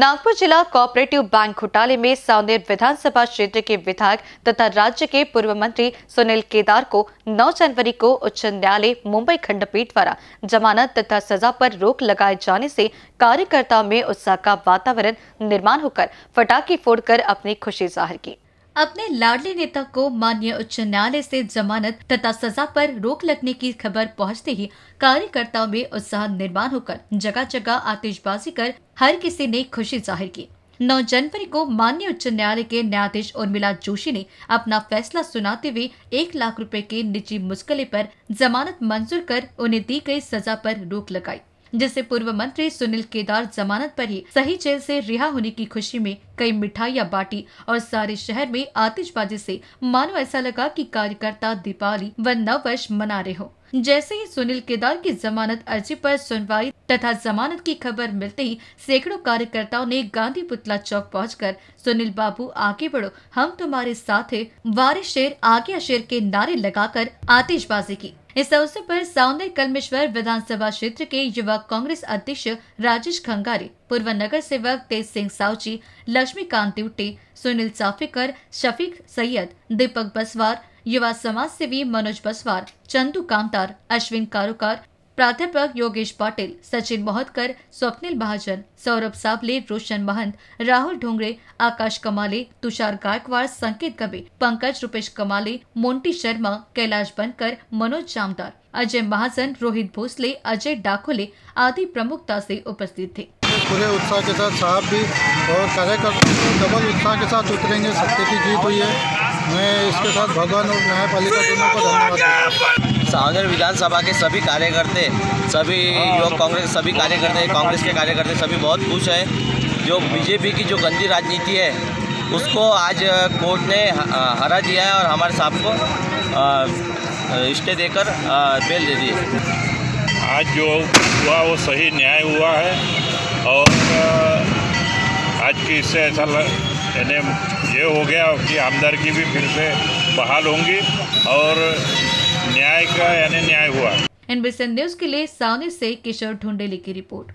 जौनपुर जिला cooperative bank घोटाले में सावनेर विधानसभा क्षेत्र के विधायक तथा राज्य के पूर्व मंत्री सुनील केदार को 9 जनवरी को उच्च न्यायालय, मुंबई खंडपीठ द्वारा जमानत तथा सजा पर रोक लगाए जाने से कार्यकर्ताओं में उत्साह का वातावरण निर्माण होकर फटाखे फोड़कर अपनी खुशी ज़ाहिर की। अपने लाडले नेता को माननीय उच्च न्यायालय से जमानत तथा सजा पर रोक लगने की खबर पहुँचते ही कार्यकर्ताओं में उत्साह निर्माण होकर जगह जगह आतिशबाजी कर हर किसी ने खुशी ज़ाहिर की। 9 जनवरी को माननीय उच्च न्यायालय के न्यायाधीश उर्मिला जोशी ने अपना फैसला सुनाते हुए एक लाख रुपए के निजी मुस्कले पर जमानत मंजूर कर उन्हें दी गई सजा पर रोक लगाई। जिससे पूर्व मंत्री सुनील केदार जमानत पर ही सही जेल से रिहा होने की खुशी में कई मिठाइयाँ बांटी और सारे शहर में आतिशबाजी से मानो ऐसा लगा कि कार्यकर्ता दीपावली व नव वर्ष मना रहे हो। जैसे ही सुनील केदार की जमानत अर्जी पर सुनवाई तथा जमानत की खबर मिलते ही सैकड़ों कार्यकर्ताओं ने गांधी पुतला चौक पहुंचकर, सुनील बाबू, आगे बढ़ो। हम तुम्हारे साथ है। वारिस शेर आगे शेर के नारे लगाकर आतिशबाजी की। इस अवसर पर साउंदर कलमेश्वर विधानसभा क्षेत्र के युवा कांग्रेस अध्यक्ष राजेश खंगारी, पूर्व नगर सेवक तेज सिंह सावची, लक्ष्मीकांत तिवटे सुनील साफिकर, शफीक सैयद, दीपक बसवार, युवा समाज सेवी मनोज बसवार, चंदू कामतार अश्विन कारोकार प्राध्यापक योगेश पाटिल, सचिन मोहतकर स्वप्निल महाजन, सौरभ साबले, रोशन महंत, राहुल ढोंगरे, आकाश कमाले, तुषार गायकवाड़, संकेत कबे, पंकज रुपेश कमाले मोन्टी शर्मा, कैलाश बनकर, मनोज जामदार, अजय महाजन, रोहित भोसले, अजय डाकोले आदि प्रमुखता से उपस्थित थे। पूरे उत्साह के साथ साहब भी और कार्यकर्ता डबल उत्साह के साथ उतरेंगे। सत्य की जीत हुई है। मैं इसके साथ भगवान और न्यायपालिका दोनों को धन्यवाद सावनेर विधानसभा के सभी कार्यकर्ते सभी युवक कांग्रेस सभी कार्यकर्ते कांग्रेस के कार्यकर्ते सभी बहुत खुश हैं। जो बीजेपी की जो गंदी राजनीति है उसको आज कोर्ट ने हरा दिया है और हमारे साहब को स्टे देकर बेल दे दी आज जो हुआ वो सही न्याय हुआ है और आज की इससे ऐसा यानी ये हो गया कि आमदारगी भी फिर से बहाल होंगी और न्याय का यानी न्याय हुआ। एनबीसी न्यूज़ के लिए सावनी से किशोर ढूंढेली की रिपोर्ट।